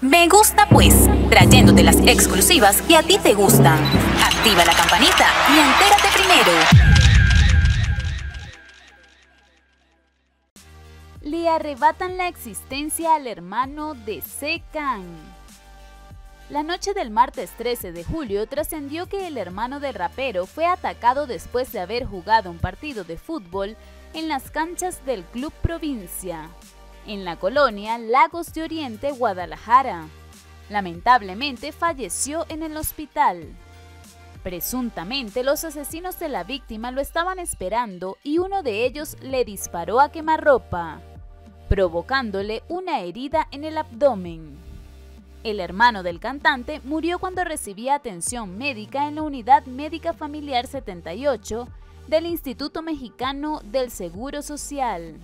Me gusta pues, trayéndote las exclusivas que a ti te gustan. Activa la campanita y entérate primero. Le arrebatan la existencia al hermano de Secan. La noche del martes 13 de julio trascendió que el hermano del rapero fue atacado después de haber jugado un partido de fútbol en las canchas del Club Provincia en la colonia Lagos de Oriente, Guadalajara. Lamentablemente falleció en el hospital. Presuntamente los asesinos de la víctima lo estaban esperando y uno de ellos le disparó a quemarropa, provocándole una herida en el abdomen. El hermano del cantante murió cuando recibía atención médica en la Unidad Médica Familiar 78 del Instituto Mexicano del Seguro Social.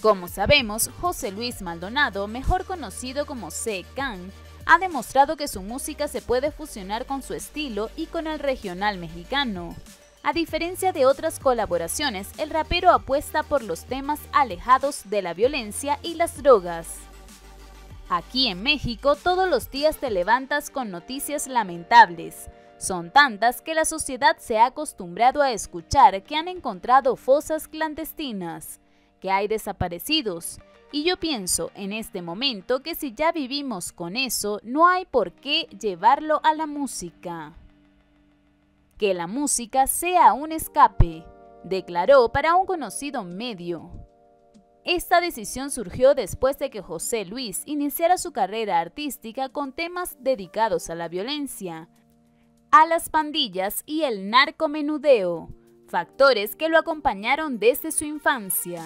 Como sabemos, José Luis Maldonado, mejor conocido como C. Can, ha demostrado que su música se puede fusionar con su estilo y con el regional mexicano. A diferencia de otras colaboraciones, el rapero apuesta por los temas alejados de la violencia y las drogas. Aquí en México todos los días te levantas con noticias lamentables. Son tantas que la sociedad se ha acostumbrado a escuchar que han encontrado fosas clandestinas que hay desaparecidos. Y yo pienso en este momento que si ya vivimos con eso, no hay por qué llevarlo a la música. Que la música sea un escape, declaró para un conocido medio. Esta decisión surgió después de que José Luis iniciara su carrera artística con temas dedicados a la violencia, a las pandillas y el narcomenudeo, factores que lo acompañaron desde su infancia.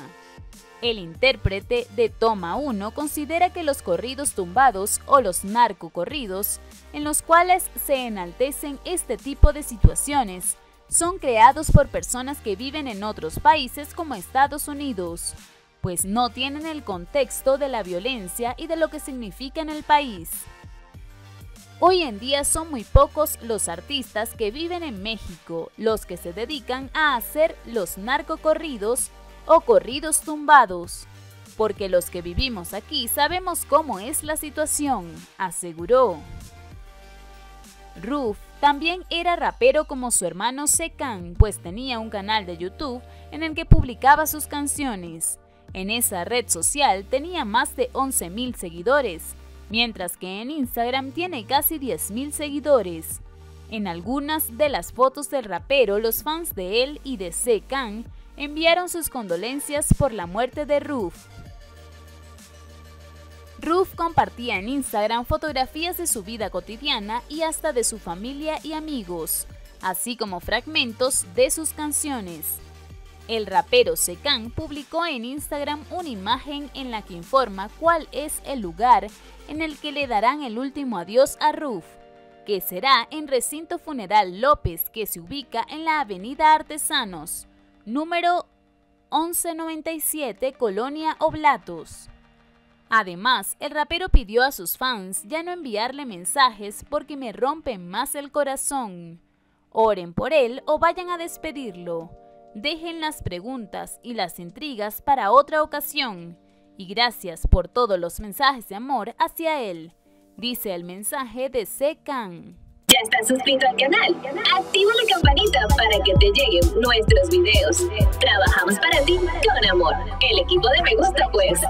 El intérprete de Toma 1 considera que los corridos tumbados o los narcocorridos, en los cuales se enaltecen este tipo de situaciones, son creados por personas que viven en otros países como Estados Unidos, pues no tienen el contexto de la violencia y de lo que significa en el país. Hoy en día son muy pocos los artistas que viven en México, los que se dedican a hacer los narcocorridos o corridos tumbados, porque los que vivimos aquí sabemos cómo es la situación, aseguró. Ruf también era rapero como su hermano Sekan, pues tenía un canal de YouTube en el que publicaba sus canciones. En esa red social tenía más de 11.000 seguidores, mientras que en Instagram tiene casi 10.000 seguidores. En algunas de las fotos del rapero, los fans de él y de Sekan enviaron sus condolencias por la muerte de Ruf. Ruf compartía en Instagram fotografías de su vida cotidiana y hasta de su familia y amigos, así como fragmentos de sus canciones. El rapero Secan publicó en Instagram una imagen en la que informa cuál es el lugar en el que le darán el último adiós a Ruf, que será en Recinto Funeral López, que se ubica en la Avenida Artesanos, número 1197, Colonia Oblatos. Además, el rapero pidió a sus fans ya no enviarle mensajes porque me rompen más el corazón. Oren por él o vayan a despedirlo. Dejen las preguntas y las intrigas para otra ocasión. Y gracias por todos los mensajes de amor hacia él, dice el mensaje de Secan. ¿Ya estás suscrito al canal? Activa la campanita para que te lleguen nuestros videos. Trabajamos para ti con amor. El equipo de Me Gusta Pues.